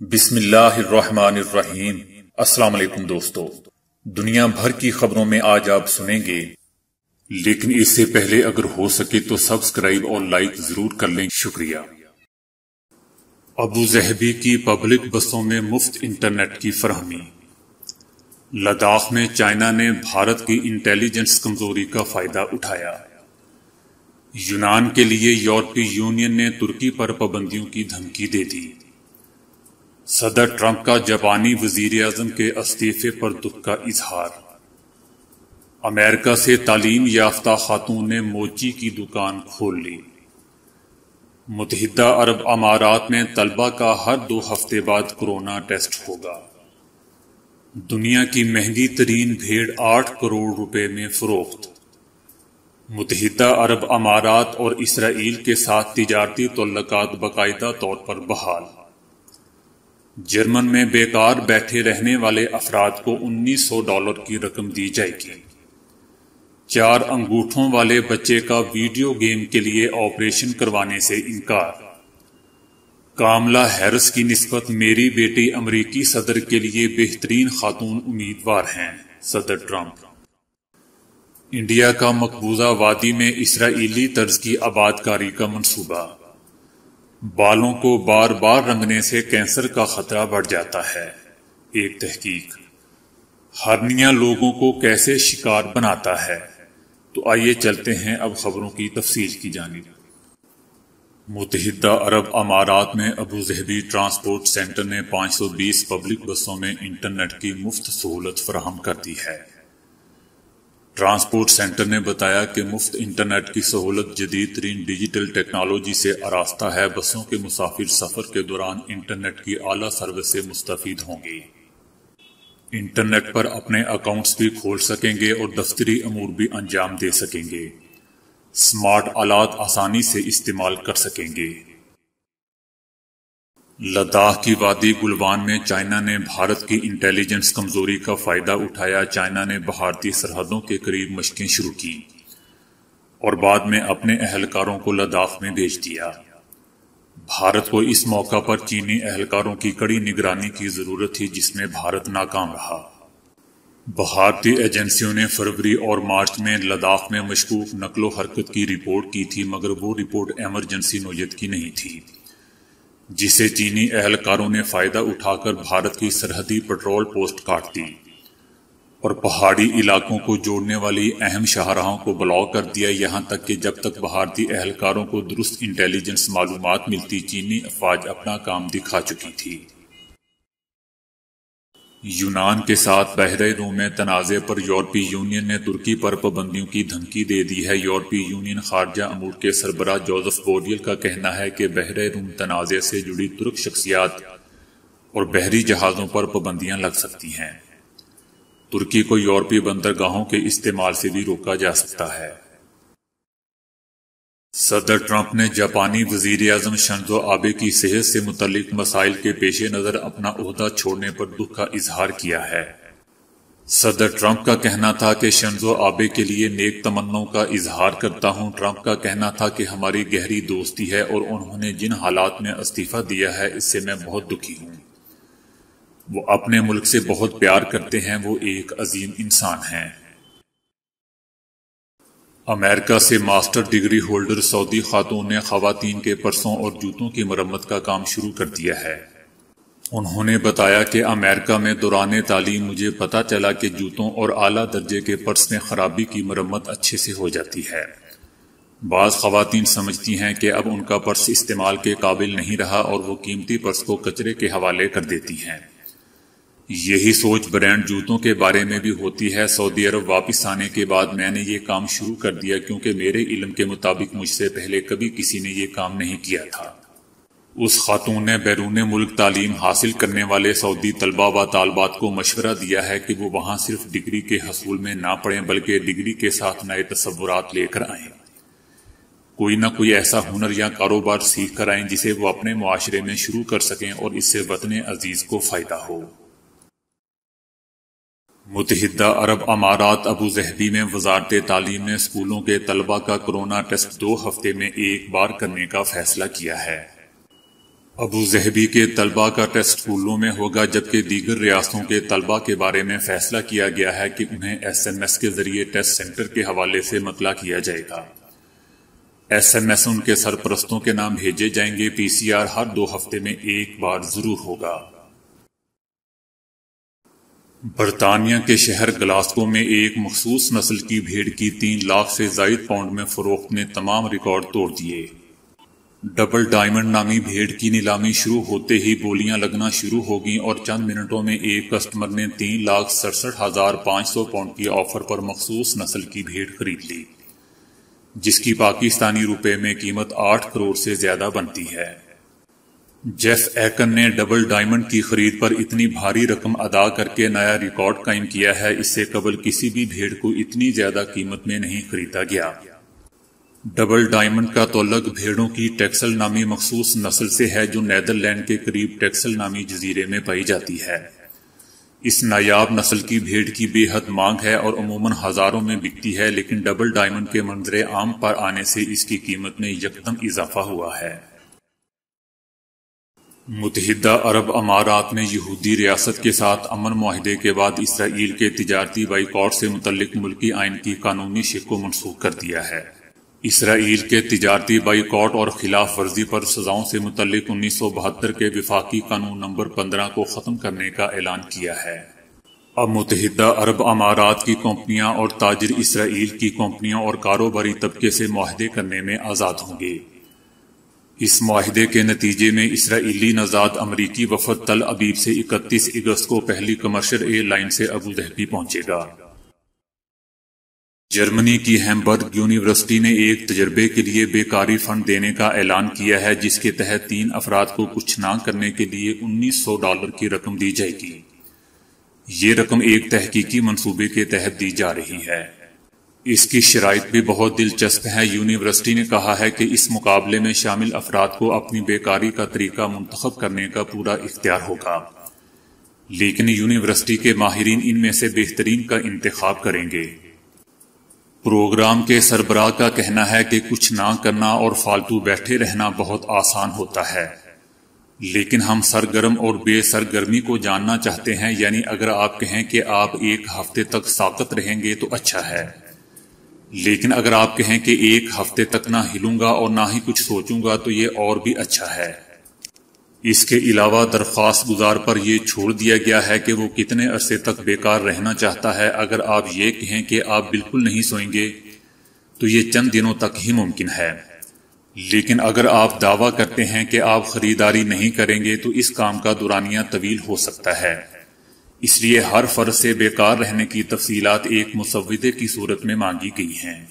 बिस्मिल्लाहिर्रहमानिर्रहीम। अस्सलाम वालेकुम दोस्तों। दुनिया भर की खबरों में आज आप सुनेंगे। लेकिन इससे पहले अगर हो सके तो सब्सक्राइब और लाइक ज़रूर कर लें। शुक्रिया। अबू जहबी की पब्लिक बसों में मुफ़्त इंटरनेट की फरहमी। लद्दाख में चाइना ने भारत की इंटेलिजेंस कमज़ोरी का फ़ायदा उठाया। यूनान के लिए यूरोपीय यूनियन ने तुर्की पर पाबंदियों की धमकी दे दी। सदर ट्रंप का जापानी वज़ीर अजम के इस्तीफे पर दुख का इजहार। अमेरिका से तालीम याफ्ता खातून ने मोची की दुकान खोल ली। मुतहदा अरब अमारात में तलबा का हर दो हफ़्ते बाद कोरोना टेस्ट होगा। दुनिया की महँगी तरीन भेड़ आठ करोड़ रुपए में फरोख्त। मुतहदा अरब अमारात और इसराइल के साथ तजारती तल्लक बाकायदा तौर पर बहाल। जर्मन में बेकार बैठे रहने वाले अफराद को 1900 डॉलर की रकम दी जाएगी। चार अंगूठों वाले बच्चे का वीडियो गेम के लिए ऑपरेशन करवाने से इनकार। कामला हैरिस की निस्बत मेरी बेटी अमरीकी सदर के लिए बेहतरीन खातून उम्मीदवार हैं, सदर ट्रंप। इंडिया का मकबूजा वादी में इसराइली तर्ज की आबादकारी का मंसूबा। बालों को बार बार रंगने से कैंसर का खतरा बढ़ जाता है। एक तहकीक। हरनिया लोगों को कैसे शिकार बनाता है? तो आइए चलते हैं अब खबरों की तफसील की जानी मुतहदा अरब अमारात में अबू जहबी ट्रांसपोर्ट सेंटर ने 520 पब्लिक बसों में इंटरनेट की मुफ़्त सहूलत फराहम कर दी है। ट्रांसपोर्ट सेंटर ने बताया कि मुफ़्त इंटरनेट की सहूलत जदीद तरीन डिजिटल टेक्नोलॉजी से आरास्ता है। बसों के मुसाफिर सफ़र के दौरान इंटरनेट की आला सर्विस से मुस्तफ़ होंगे। इंटरनेट पर अपने अकाउंट्स भी खोल सकेंगे और दफ्तरी अमूर भी अंजाम दे सकेंगे। स्मार्ट आलात आसानी से इस्तेमाल कर सकेंगे। लद्दाख की वादी गुलवान में चाइना ने भारत की इंटेलिजेंस कमज़ोरी का फ़ायदा उठाया। चाइना ने भारतीय सरहदों के करीब मशकें शुरू की और बाद में अपने अहलकारों को लद्दाख में भेज दिया। भारत को इस मौका पर चीनी अहलकारों की कड़ी निगरानी की ज़रूरत थी, जिसमें भारत नाकाम रहा। भारतीय एजेंसियों ने फरवरी और मार्च में लद्दाख में मशकूक नकलो हरकत की रिपोर्ट की थी, मगर वो रिपोर्ट एमरजेंसी नोयत की नहीं थी। जिसे चीनी एहलकारों ने फ़ायदा उठाकर भारत की सरहदी पेट्रोल पोस्ट काट दी और पहाड़ी इलाकों को जोड़ने वाली अहम शाहराहों को ब्लॉक कर दिया। यहाँ तक कि जब तक भारतीय एहलकारों को दुरुस्त इंटेलिजेंस मालूम मिलती, चीनी अफवाज अपना काम दिखा चुकी थी। यूनान के साथ बहरे रूम में तनाज़े पर यूरोपीय यूनियन ने तुर्की पर पाबंदियों की धमकी दे दी है। यूरोपीय यूनियन खारजा अमूर के सरबरा जोजफ बोरियल का कहना है कि बहरे रूम तनाज़े से जुड़ी तुर्क शख्सियात और बहरी जहाज़ों पर पाबंदियाँ लग सकती हैं। तुर्की को यूरोपीय बंदरगाहों के इस्तेमाल से भी रोका जा सकता है। सदर ट्रंप ने जापानी वज़ीर अजम शंजो आबे की सेहत से मुतलिक मसाइल के पेश नज़र अपना अहदा छोड़ने पर दुख का इजहार किया है। सदर ट्रंप का कहना था कि शंजो आबे के लिए नेक तमन्नों का इजहार करता हूँ। ट्रंप का कहना था कि हमारी गहरी दोस्ती है और उन्होंने जिन हालात में इस्तीफा दिया है, इससे मैं बहुत दुखी हूँ। वो अपने मुल्क से बहुत प्यार करते हैं। वो एक अजीम इंसान हैं। अमेरिका से मास्टर डिग्री होल्डर सऊदी खातून ने खातन के परसों और जूतों की मरम्मत का काम शुरू कर दिया है। उन्होंने बताया कि अमेरिका में दौरान तालीम मुझे पता चला कि जूतों और आला दर्जे के पर्स में खराबी की मरम्मत अच्छे से हो जाती है। बाज खातन समझती हैं कि अब उनका पर्स इस्तेमाल के काबिल नहीं रहा और वो कीमती पर्स को कचरे के हवाले कर देती हैं। यही सोच ब्रांड जूतों के बारे में भी होती है। सऊदी अरब वापस आने के बाद मैंने ये काम शुरू कर दिया क्योंकि मेरे इल्म के मुताबिक मुझसे पहले कभी किसी ने ये काम नहीं किया था। उस खातून ने बैरून मुल्क तालीम हासिल करने वाले सऊदी तलबा व तालबात को मशवरा दिया है कि वो वहाँ सिर्फ़ डिग्री के हसूल में ना पढ़ें, बल्कि डिग्री के साथ नए तस्वुरात लेकर आए। कोई ना कोई ऐसा हुनर या कारोबार सीख कर आए जिसे वो अपने मुआशरे में शुरू कर सकें और इससे वतन अज़ीज़ को फ़ायदा हो। मुतहदा अरब अमारात अबू जहबी में वजारत तालीम ने स्कूलों के तलबा का कोरोना टेस्ट दो हफ़्ते में एक बार करने का फैसला किया है। अबू जहबी के तलबा का टेस्ट स्कूलों में होगा, जबकि दीगर रियासतों के तलबा के बारे में फैसला किया गया है कि उन्हें एसएमएस के ज़रिए टेस्ट सेंटर के हवाले से मतला किया जाएगा। एसएमएस उनके सरपरस्तों के नाम भेजे जाएँगे, पीसीआर हर दो हफ़्ते में एक बार ज़रूर होगा। बरतानिया के शहर ग्लासगो में एक मखसूस नस्ल की भेड़ की तीन लाख से जायद पाउंड में फरोख्त ने तमाम रिकॉर्ड तोड़ दिए। डबल डायमंड नामी भेड़ की नीलामी शुरू होते ही बोलियाँ लगना शुरू होगी और चंद मिनटों में एक कस्टमर ने तीन लाख सड़सठ हज़ार पाँच सौ पाउंड की ऑफ़र पर मखसूस नस्ल की भेड़ खरीद ली, जिसकी पाकिस्तानी रुपए में कीमत आठ करोड़ से ज़्यादा बनती है। जेफ एकन ने डबल डायमंड की खरीद पर इतनी भारी रकम अदा करके नया रिकॉर्ड कायम किया है, इससे कबल किसी भी भेड़ को इतनी ज़्यादा कीमत में नहीं खरीदा गया। डबल डायमंड का तोलक भेड़ों की टेक्सल नामी मखसूस नस्ल से है जो नैदरलैंड के करीब टेक्सल नामी जजीरे में पाई जाती है। इस नायाब नस्ल की भेड़ की बेहद मांग है और अमूमन हज़ारों में बिकती है, लेकिन डबल डायमंड के मंजरे आम पर आने से इसकी कीमत में यकदम इजाफा हुआ है। मुतहदा अरब अमारात ने यहूदी रियासत के साथ अमन माहदे के बाद इसराइल के तजारती बाइकआउट से मुतलिक मुल्की आइन की कानूनी शिक को मनसूख कर दिया है। इसराइल के तजारती बाइकआउट और खिलाफ वर्जी पर सजाओं से मुतलिक उन्नीस सौ बहत्तर के विफाकी कानून नंबर पंद्रह को खत्म करने का ऐलान किया है। अब मुतहदा अरब अमारात की कंपनियाँ और ताजिर इसराइल की कंपनियों और कारोबारी तबके से माहदे करने में आज़ाद होंगे। इस माहदे के नतीजे में इसराइली नजाद अमरीकी वफद तल अबीब से इकतीस अगस्त को पहली कमर्शियल एयरलाइन से अबू दहबी पहुंचेगा। जर्मनी की हैमबर्ग यूनिवर्सिटी ने एक तजर्बे के लिए बेकारी फंड देने का ऐलान किया है, जिसके तहत तीन अफराद को कुछ ना करने के लिए 1900 डॉलर की रकम दी जाएगी। ये रकम एक तहकीकी मंसूबे के तहत दी जा रही है। इसकी शराइ भी बहुत दिलचस्प है। यूनिवर्सिटी ने कहा है कि इस मुकाबले में शामिल अफराद को अपनी बेकारी का तरीका मुंतखब करने का पूरा इख्तियार होगा। लेकिन यूनिवर्सिटी के माहरीन इनमें से बेहतरीन का इंतखब करेंगे। प्रोग्राम के सरबराह का कहना है कि कुछ ना करना और फालतू बैठे रहना बहुत आसान होता है। लेकिन हम सरगर्म और बेसरगर्मी को जानना चाहते हैं, यानी अगर आप कहें कि आप एक हफ़्ते तक साकत रहेंगे तो अच्छा है। लेकिन अगर आप कहें कि एक हफ़्ते तक ना हिलूँगा और ना ही कुछ सोचूँगा तो ये और भी अच्छा है। इसके अलावा दरख्वास्त गुजार पर यह छोड़ दिया गया है कि वो कितने अरसे तक बेकार रहना चाहता है। अगर आप ये कहें कि आप बिल्कुल नहीं सोएँगे तो ये चंद दिनों तक ही मुमकिन है। लेकिन अगर आप दावा करते हैं कि आप खरीदारी नहीं करेंगे तो इस काम का दुरानिया तवील हो सकता है। इसलिए हर फ़र्ज़ से बेकार रहने की तफसीलात एक मुसविदे की सूरत में मांगी गई हैं।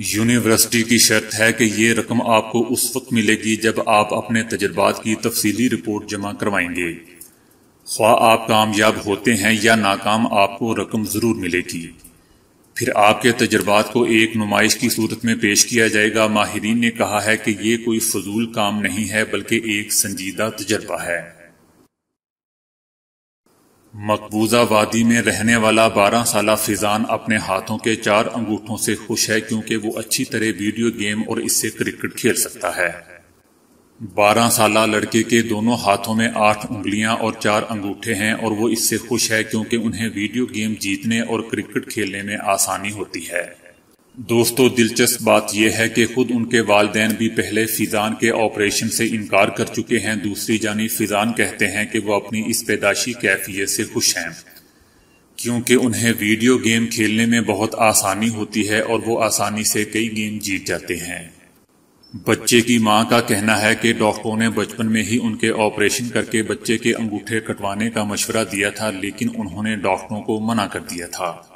यूनिवर्सिटी की शर्त है कि ये रकम आपको उस वक्त मिलेगी जब आप अपने तजर्बात की तफसीली रिपोर्ट जमा करवाएँगे। ख्वा आप कामयाब होते हैं या नाकाम आपको रकम ज़रूर मिलेगी। फिर आपके तजर्बात को एक नुमाइश की सूरत में पेश किया जाएगा। माहिरीन ने कहा है कि ये कोई फजूल काम नहीं है, बल्कि एक संजीदा तजर्बा है। मकबूजा वादी में रहने वाला बारह साल फिजान अपने हाथों के चार अंगूठों से खुश है क्योंकि वो अच्छी तरह वीडियो गेम और इससे क्रिकेट खेल सकता है। बारह साल लड़के के दोनों हाथों में आठ उंगलियाँ और चार अंगूठे हैं और वो इससे खुश है क्योंकि उन्हें वीडियो गेम जीतने और क्रिकेट खेलने में आसानी होती है। दोस्तों, दिलचस्प बात यह है कि खुद उनके वालदेन भी पहले फिजान के ऑपरेशन से इनकार कर चुके हैं। दूसरी जानी फिजान कहते हैं कि वो अपनी इस पैदाशी कैफियत से खुश हैं, क्योंकि उन्हें वीडियो गेम खेलने में बहुत आसानी होती है और वो आसानी से कई गेम जीत जाते हैं। बच्चे की माँ का कहना है कि डॉक्टरों ने बचपन में ही उनके ऑपरेशन करके बच्चे के अंगूठे कटवाने का मशवरा दिया था, लेकिन उन्होंने डॉक्टरों को मना कर दिया था।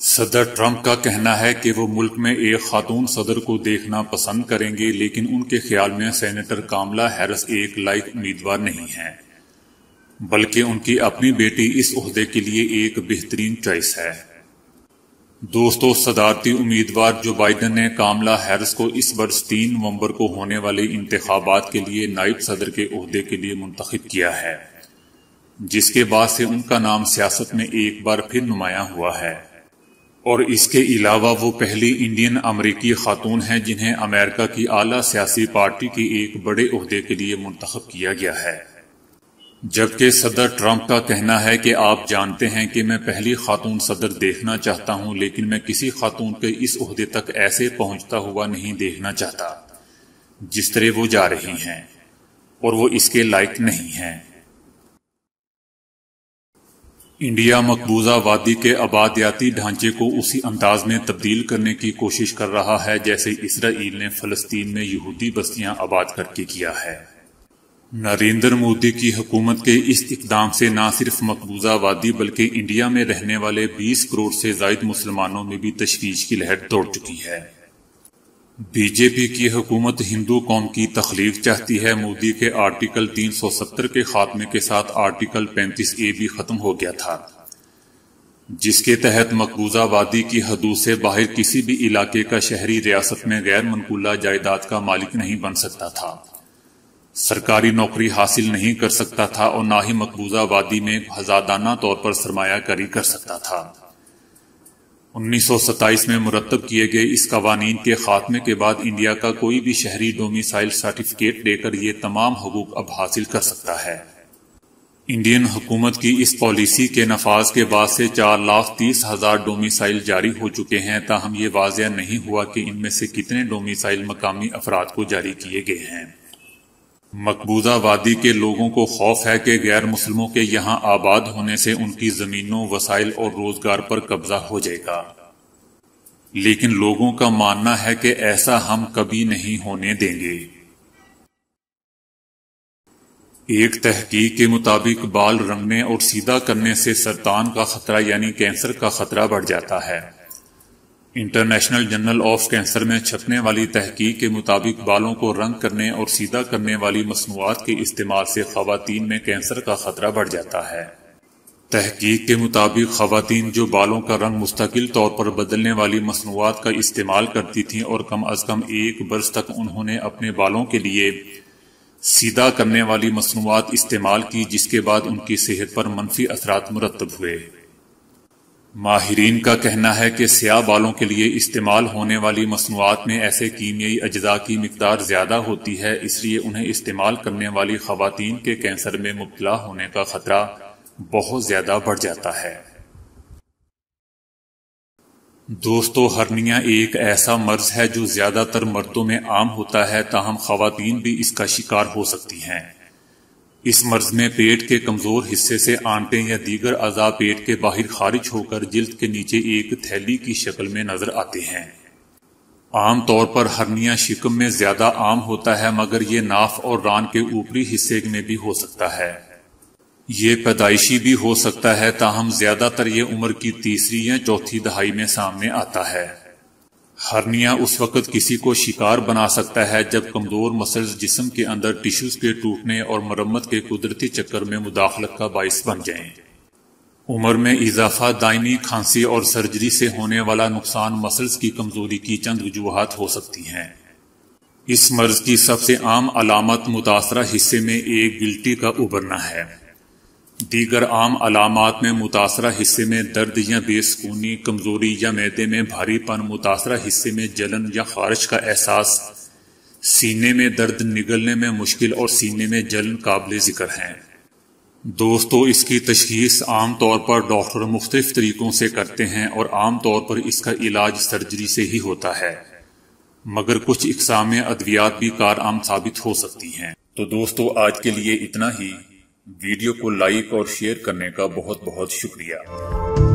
सदर ट्रंप का कहना है कि वो मुल्क में एक खातून सदर को देखना पसंद करेंगे, लेकिन उनके ख्याल में सेनेटर कामला हैरिस एक लायक उम्मीदवार नहीं है, बल्कि उनकी अपनी बेटी इस अहदे के लिए एक बेहतरीन चॉइस है। दोस्तों, सदारती उम्मीदवार जो बाइडन ने कामला हैरिस को इस वर्ष तीन नवंबर को होने वाले इंतबात के लिए नायब सदर के अहदे के लिए मुंतखब किया है, जिसके बाद से उनका नाम सियासत में एक बार फिर नुमाया हुआ है। और इसके अलावा वो पहली इंडियन अमरीकी खातून हैं जिन्हें अमेरिका की आला सियासी पार्टी की एक बड़े अहदे के लिए मुंतखब किया गया है। जबकि सदर ट्रंप का कहना है कि आप जानते हैं कि मैं पहली खातून सदर देखना चाहता हूँ, लेकिन मैं किसी खातून के इस अहदे तक ऐसे पहुँचता हुआ नहीं देखना चाहता, जिस तरह वो जा रही हैं, और वो इसके लायक नहीं हैं। इंडिया मकबूजा वादी के आबादियाती ढांचे को उसी अंदाज में तब्दील करने की कोशिश कर रहा है जैसे इसराइल ने फलस्तीन में यहूदी बस्तियाँ आबाद करके किया है। नरेंद्र मोदी की हुकूमत के इस इकदाम से न सिर्फ़ मकबूजा वादी बल्कि इंडिया में रहने वाले 20 करोड़ से जायद मुसलमानों में भी तशवीश की लहर दौड़ चुकी है। बीजेपी की हुकूमत हिंदू कौम की तखलीफ चाहती है। मोदी के आर्टिकल 370 के खात्मे के साथ आर्टिकल 35 ए भी खत्म हो गया था। जिसके तहत मकबूजा वादी की हदूद से बाहर किसी भी इलाके का शहरी रियासत में गैर मनकूला जायदाद का मालिक नहीं बन सकता था। सरकारी नौकरी हासिल नहीं कर सकता था और ना ही मकबूजा वादी में हजादाना तौर पर सरमायाकारी कर सकता था। 1927 में मुरतब किए गए इस कवानीन के खात्मे के बाद इंडिया का कोई भी शहरी डोमिसाइल सर्टिफिकेट देकर ये तमाम हकूक अब हासिल कर सकता है। इंडियन हुकूमत की इस पॉलिसी के नफाज के बाद से चार लाख तीस हज़ार डोमिसाइल जारी हो चुके हैं, ताहम ये वाजिया नहीं हुआ कि इनमें से कितने डोमिसाइल मकामी अफराद को जारी किए गए हैं। मकबूजा वादी के लोगों को खौफ है कि गैर मुस्लिमों के यहाँ आबाद होने से उनकी जमीनों, वसाइल और रोज़गार पर कब्जा हो जाएगा। लेकिन लोगों का मानना है कि ऐसा हम कभी नहीं होने देंगे। एक तहकीक के मुताबिक बाल रंगने और सीधा करने से सरतान का खतरा यानी कैंसर का खतरा बढ़ जाता है। इंटरनेशनल जर्नल ऑफ़ कैंसर में छपने वाली तहकीक के मुताबिक बालों को रंग करने और सीधा करने वाली मसनूआत के इस्तेमाल से खातन में कैंसर का खतरा बढ़ जाता है। तहकीक के मुताबिक खातन जो बालों का रंग मुस्तकिल तौर पर बदलने वाली मसनूआत का इस्तेमाल करती थीं और कम अज कम एक बरस तक उन्होंने अपने बालों के लिए सीधा करने वाली मसनूआत इस्तेमाल की, जिसके बाद उनकी सेहत पर मनफी असरात मुरतब हुए। माहरीन का कहना है कि स्याह बालों के लिए इस्तेमाल होने वाली मसनूआत में ऐसे कीमियाई अज्जा की मकदार ज़्यादा होती है, इसलिए उन्हें इस्तेमाल करने वाली खातन के कैंसर में मुबतला होने का खतरा बहुत ज़्यादा बढ़ जाता है। दोस्तों, हरनिया एक ऐसा मर्ज है जो ज़्यादातर मर्दों में आम होता है, ताहम खातन भी इसका शिकार हो सकती हैं। इस मर्ज में पेट के कमज़ोर हिस्से से आंटे या दीगर अजा पेट के बाहर खारिज होकर जिल्द के नीचे एक थैली की शक्ल में नज़र आते हैं। आमतौर पर हरनिया शिकम में ज़्यादा आम होता है, मगर ये नाफ और रान के ऊपरी हिस्से में भी हो सकता है। ये पैदाइशी भी हो सकता है, ताहम ज़्यादातर ये उम्र की तीसरी या चौथी दहाई में सामने आता है। हर्निया उस वक्त किसी को शिकार बना सकता है जब कमज़ोर मसल्स जिस्म के अंदर टिश्यूज के टूटने और मरम्मत के कुदरती चक्कर में मुदाखलत का बायस बन जाए। उम्र में इजाफा दायमी खांसी और सर्जरी से होने वाला नुकसान मसल्स की कमज़ोरी की चंद वजूहत हो सकती हैं। इस मर्ज की सबसे आम अलामत मुतासरा हिस्से में एक गिल्टी का उभरना है। दीगर आम अलामत में मुतासरा हिस्से में दर्द या बेसकूनी, कमज़ोरी या मैदे में भारीपन, मुतासरा हिस्से में जलन या खारिश का एहसास। सीने में दर्द निगलने में मुश्किल और सीने में जलन काबिल ज़िक्र है। दोस्तों, इसकी तशखीस आम तौर पर डॉक्टर मुख्तलिफ़ तरीकों से करते हैं और आम तौर पर इसका इलाज सर्जरी से ही होता है। मगर कुछ इकसाम अद्वियात भी कार आम साबित हो सकती हैं। तो दोस्तों, आज के लिए इतना ही। वीडियो को लाइक और शेयर करने का बहुत बहुत शुक्रिया।